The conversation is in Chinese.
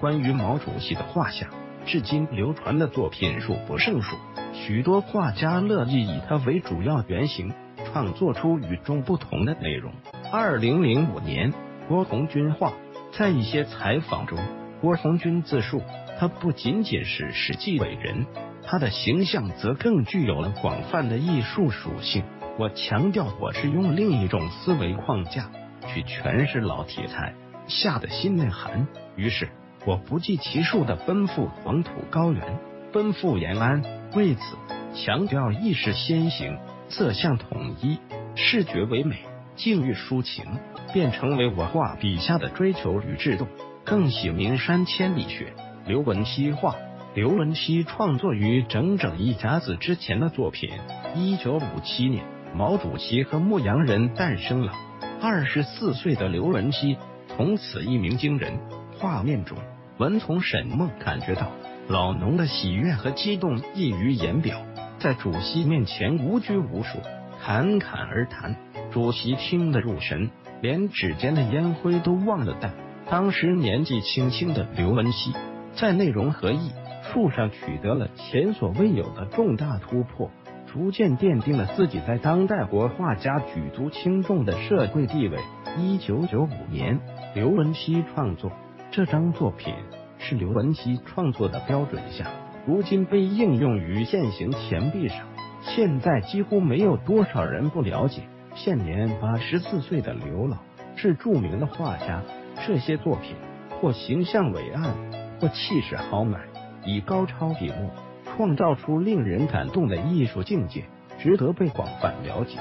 关于毛主席的画像，至今流传的作品数不胜数。许多画家乐意以他为主要原型，创作出与众不同的内容。二零零五年，郭红军画在一些采访中，郭红军自述，他不仅仅是史记伟人，他的形象则更具有了广泛的艺术属性。我强调，我是用另一种思维框架去诠释老题材下的新内涵。于是，我不计其数的奔赴黄土高原，奔赴延安，为此强调意识先行、色相统一、视觉唯美。境遇抒情，便成为我画笔下的追求与制动。更喜名山千里雪，刘文熙画。刘文熙创作于整整一甲子之前的作品。一九五七年，毛主席和牧羊人诞生了。二十四岁的刘文熙从此一鸣惊人。画面中，文从沈梦感觉到老农的喜悦和激动溢于言表，在主席面前无拘无束，侃侃而谈。主席听得入神，连指尖的烟灰都忘了带。当时年纪轻轻的刘文熙，在内容和艺术上取得了前所未有的重大突破，逐渐奠定了自己在当代国画家举足轻重的社会地位。一九九五年，刘文熙创作这张作品是刘文熙创作的标准像，如今被应用于现行钱币上，现在几乎没有多少人不了解。现年八十四岁的刘老是著名的画家，这些作品或形象伟岸，或气势豪迈，以高超笔墨创造出令人感动的艺术境界，值得被广泛了解。